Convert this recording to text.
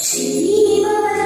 请你慢慢。